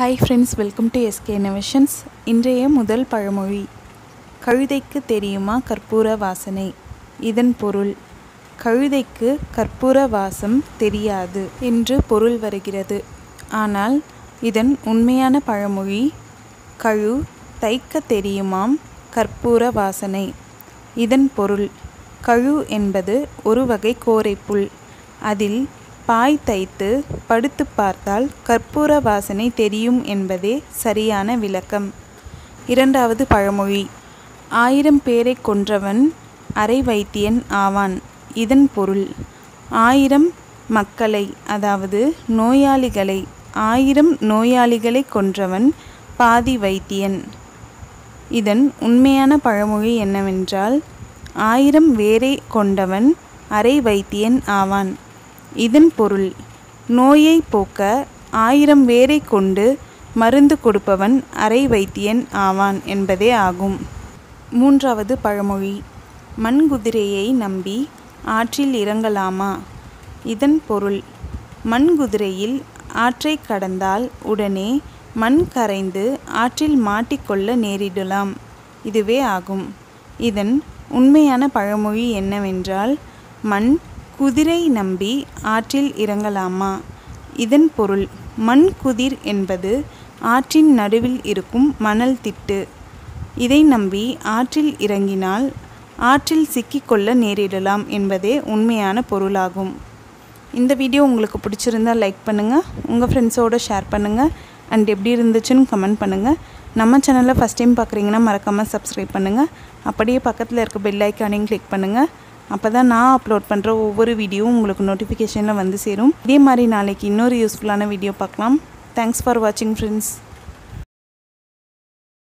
Hi friends welcome to SK Innovations இன்றைய முதல் பழமொழி கழுதைக்கு தெரியுமா கற்பூர வாசனை? இதன் பொருள் கழுதைக்கு கற்பூர வாசம் தெரியாது என்று பொருள் வருகிறது. ஆனால் இதன் உண்மையான பழமொழி கழு தைக்க தெரியுமாம் கற்பூர வாசனை? இதன் பொருள் கழு என்பது ஒரு வகை கோரைப்புல் அதில் பாய் தைத்து படுத்து பார்த்தால் கற்பூர வாசனை தெரியும் என்பதே சரியான விளக்கம். இரண்டாவது பழமொழி. ஆயிரம் பேரை கொன்றவன் அரை வைத்தியன் ஆவான். இதன் பொருள் ஆயிரம் மக்களை அதாவது நோயாளிகளை ஆயிரம் நோயாளிகளை கொன்றவன் பாதி வைத்தியன். இதன் உண்மையான பழமொழி என்னவென்றால் ஆயிரம் வேரை கொண்டவன் அரை வைத்தியன் ஆவான். இதன் பொருள் நோயை போக்க ஆயிரம் வேரை கொண்டு மருந்து கொடுப்பவன் அரை வைத்தியன் ஆவான் என்பதே ஆகும். மூன்றாவது பழமொழி மண்குதிரையை நம்பி ஆற்றில் இறங்கலாமா? இதன் பொருள் மண்குதிரையில் ஆற்றை கடந்தால் உடனே மண் கரைந்து ஆற்றில் மாட்டிக்கொள்ள நேரிடலாம். இதுவே ஆகும். இதன் உண்மையான பழமொழி என்னவென்றால் மண் குதிரை நம்பி ஆற்றில் இறங்கலாமா? இதன் பொருள் மண் குதிர் என்பது ஆற்றின் நடுவில் இருக்கும் மணல் திட்டு. இதை நம்பி ஆற்றில் இறங்கினால் ஆற்றில் சிக்கிக்கொள்ள நேரிடலாம் என்பதே உண்மையான பொருளாகும். இந்த வீடியோ உங்களுக்கு பிடிச்சிருந்தா லைக் பண்ணுங்கள் உங்கள் ஃப்ரெண்ட்ஸோடு ஷேர் பண்ணுங்கள் அண்ட் எப்படி இருந்துச்சுன்னு கமெண்ட் பண்ணுங்கள் நம்ம சேனலில் ஃபஸ்ட் டைம் பார்க்குறீங்கன்னா மறக்காமல் சப்ஸ்கிரைப் பண்ணுங்கள் அப்படியே பக்கத்தில் இருக்க பெல் ஐக்கானையும் கிளிக் பண்ணுங்கள் அப்போ தான் நான் அப்லோட் பண்ணுற ஒவ்வொரு வீடியோவும் உங்களுக்கு நோட்டிஃபிகேஷனில் வந்து சேரும். இதே மாதிரி நாளைக்கு இன்னொரு யூஸ்ஃபுல்லான வீடியோ பார்க்கலாம். தேங்க்ஸ் ஃபார் வாட்சிங் ஃப்ரெண்ட்ஸ்